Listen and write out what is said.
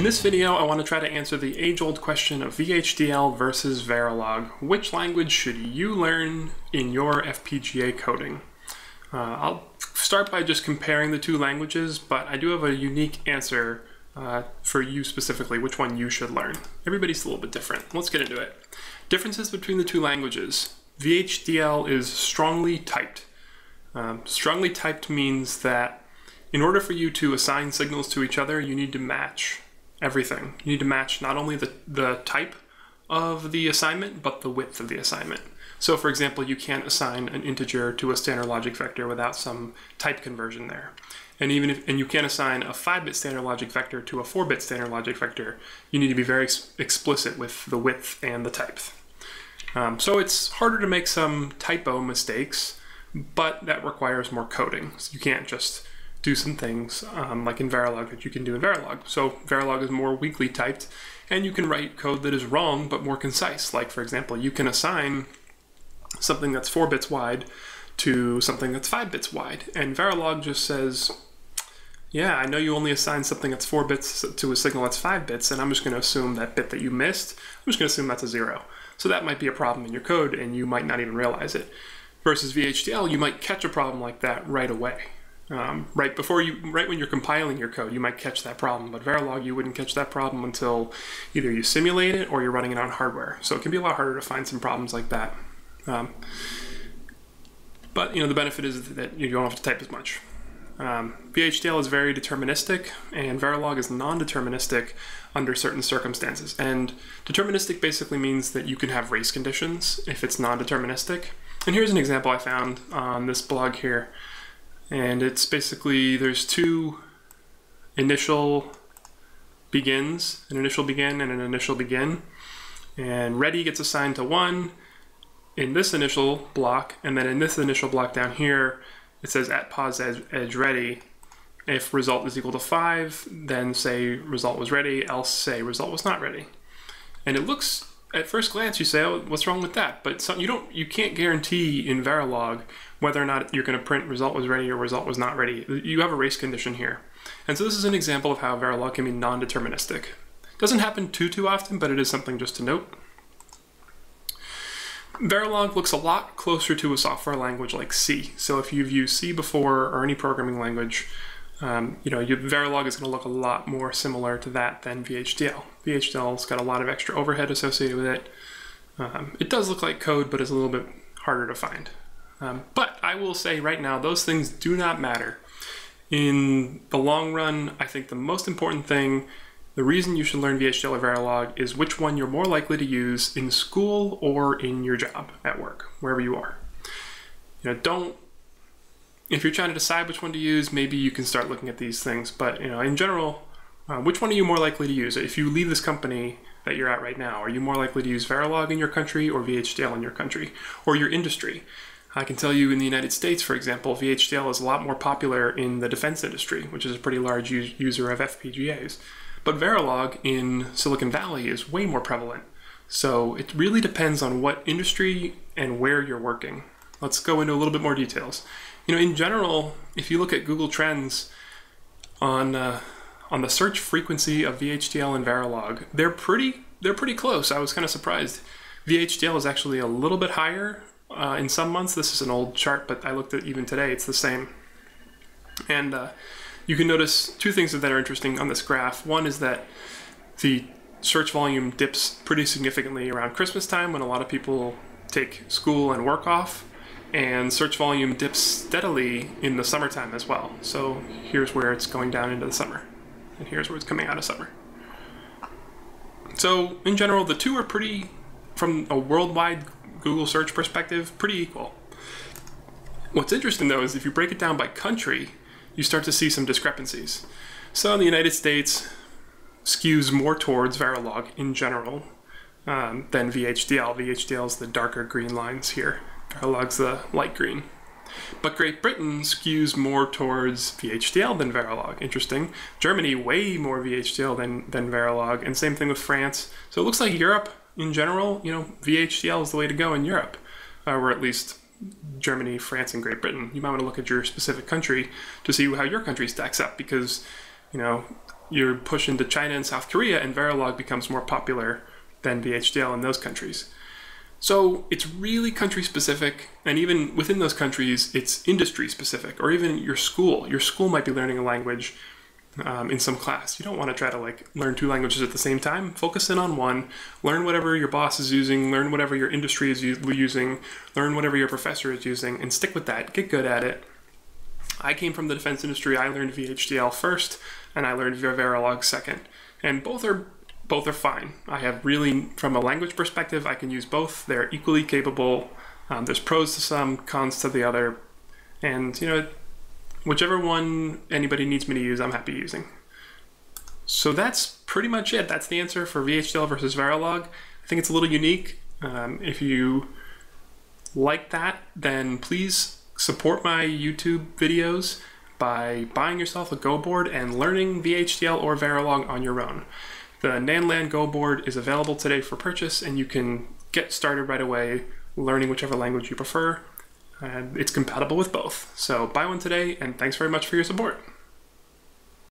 In this video, I want to try to answer the age-old question of VHDL versus Verilog. Which language should you learn in your FPGA coding? Uh, I'll start by just comparing the two languages, but I do have a unique answer uh, for you specifically, which one you should learn. Everybody's a little bit different. Let's get into it. Differences between the two languages. VHDL is strongly typed. Um, strongly typed means that in order for you to assign signals to each other, you need to match everything. You need to match not only the, the type of the assignment, but the width of the assignment. So for example, you can't assign an integer to a standard logic vector without some type conversion there. And even if, and you can't assign a 5-bit standard logic vector to a 4-bit standard logic vector, you need to be very ex explicit with the width and the type. Um, so it's harder to make some typo mistakes, but that requires more coding. So you can't just do some things um, like in Verilog that you can do in Verilog. So Verilog is more weakly typed, and you can write code that is wrong but more concise. Like for example, you can assign something that's four bits wide to something that's five bits wide, and Verilog just says, yeah, I know you only assigned something that's four bits to a signal that's five bits, and I'm just going to assume that bit that you missed, I'm just going to assume that's a zero. So that might be a problem in your code, and you might not even realize it. Versus VHDL, you might catch a problem like that right away. Um, right before you, right when you're compiling your code, you might catch that problem. But Verilog, you wouldn't catch that problem until either you simulate it or you're running it on hardware. So it can be a lot harder to find some problems like that. Um, but you know the benefit is that you don't have to type as much. Um, VHDL is very deterministic, and Verilog is non-deterministic under certain circumstances. And deterministic basically means that you can have race conditions if it's non-deterministic. And here's an example I found on this blog here. And it's basically, there's two initial begins, an initial begin and an initial begin. And ready gets assigned to one in this initial block, and then in this initial block down here, it says at posedge, edge ready. If result is equal to five, then say result was ready, else say result was not ready. And it looks at first glance you say, "Oh, what's wrong with that?" But you don't, you can't guarantee in Verilog whether or not you're going to print result was ready or result was not ready. You have a race condition here, and so this is an example of how Verilog can be non-deterministic. Doesn't happen too too often, but it is something just to note. Verilog looks a lot closer to a software language like C. So if you've used C before or any programming language, um, you know, your Verilog is going to look a lot more similar to that than VHDL. VHDL's got a lot of extra overhead associated with it. Um, it does look like code, but it's a little bit harder to find. Um, but I will say right now, those things do not matter. In the long run, I think the most important thing, the reason you should learn VHDL or Verilog is which one you're more likely to use in school or in your job at work, wherever you are. You know, don't if you're trying to decide which one to use, maybe you can start looking at these things. But you know, in general, uh, which one are you more likely to use? If you leave this company that you're at right now, are you more likely to use Verilog in your country or VHDL in your country or your industry? I can tell you in the United States, for example, VHDL is a lot more popular in the defense industry, which is a pretty large user of FPGAs. But Verilog in Silicon Valley is way more prevalent. So it really depends on what industry and where you're working. Let's go into a little bit more details. You know, in general, if you look at Google Trends on uh, on the search frequency of VHDL and Verilog, they're pretty they're pretty close. I was kind of surprised. VHDL is actually a little bit higher uh, in some months. This is an old chart, but I looked at even today, it's the same. And uh, you can notice two things that are interesting on this graph. One is that the search volume dips pretty significantly around Christmas time when a lot of people take school and work off and search volume dips steadily in the summertime as well. So here's where it's going down into the summer, and here's where it's coming out of summer. So in general, the two are pretty, from a worldwide Google search perspective, pretty equal. What's interesting though is if you break it down by country, you start to see some discrepancies. So the United States, skews more towards Verilog in general um, than VHDL. VHDL is the darker green lines here. Verilog's the light green. But Great Britain skews more towards VHDL than Verilog. Interesting. Germany, way more VHDL than, than Verilog, and same thing with France. So it looks like Europe, in general, you know, VHDL is the way to go in Europe, uh, or at least Germany, France, and Great Britain. You might want to look at your specific country to see how your country stacks up because, you know, you push into China and South Korea, and Verilog becomes more popular than VHDL in those countries. So it's really country specific, and even within those countries, it's industry specific, or even your school. Your school might be learning a language um, in some class. You don't want to try to like learn two languages at the same time. Focus in on one. Learn whatever your boss is using. Learn whatever your industry is using. Learn whatever your professor is using, and stick with that. Get good at it. I came from the defense industry. I learned VHDL first, and I learned Verilog second, and both are both are fine. I have really, from a language perspective, I can use both. They're equally capable. Um, there's pros to some, cons to the other, and you know, whichever one anybody needs me to use, I'm happy using. So that's pretty much it. That's the answer for VHDL versus Verilog. I think it's a little unique. Um, if you like that, then please support my YouTube videos by buying yourself a Go board and learning VHDL or Verilog on your own. The Nandland Go board is available today for purchase, and you can get started right away learning whichever language you prefer. And it's compatible with both. So buy one today, and thanks very much for your support.